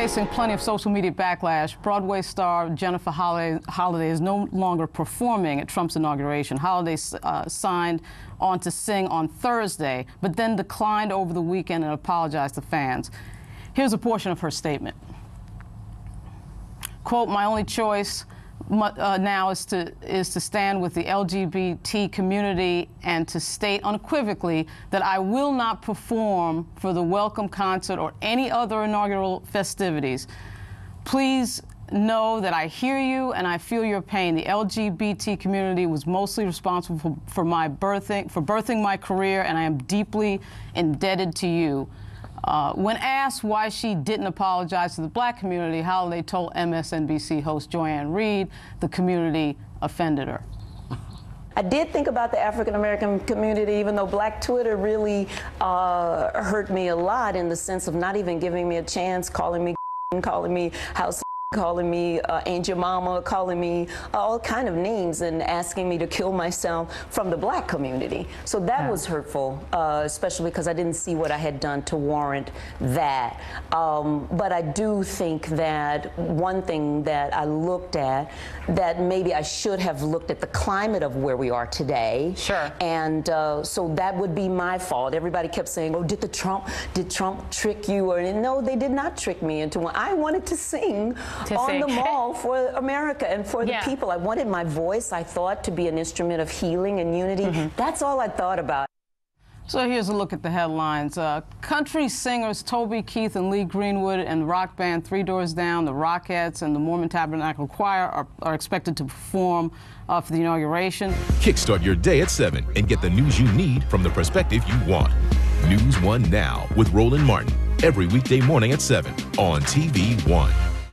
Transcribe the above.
facing plenty of social media backlash, Broadway star Jennifer Holliday, is no longer performing at Trump's inauguration. Holliday uh, signed on to sing on Thursday, but then declined over the weekend and apologized to fans. Here's a portion of her statement. Quote, my only choice uh, now is to is to stand with the LGBT community and to state unequivocally that I will not perform for the welcome concert or any other inaugural festivities. Please know that I hear you and I feel your pain. The LGBT community was mostly responsible for, for my birthing for birthing my career and I am deeply indebted to you. Uh, when asked why she didn't apologize to the black community, Holliday told MSNBC host Joy-Ann the community offended her. I did think about the African American community, even though Black Twitter really uh, hurt me a lot in the sense of not even giving me a chance, calling me, calling me house calling me uh, Aunt Jemima, calling me all kind of names and asking me to kill myself from the black community. So that yeah. was hurtful, uh, especially because I didn't see what I had done to warrant that. Um, but I do think that one thing that I looked at that maybe I should have looked at the climate of where we are today. Sure. And uh, so that would be my fault. Everybody kept saying, "Oh, did the Trump did Trump trick you?" Or no, they did not trick me into one. I wanted to sing on the mall for America and for yeah. the people. I wanted my voice, I thought, to be an instrument of healing and unity. Mm -hmm. That's all I thought about. So here's a look at the headlines. Uh, country singers Toby Keith and Lee Greenwood and rock band Three Doors Down, the Rockettes, and the Mormon Tabernacle Choir are, are expected to perform uh, for the inauguration. Kickstart your day at 7 and get the news you need from the perspective you want. NewsOne Now with Roland Martin every weekday morning at 7 on TV One.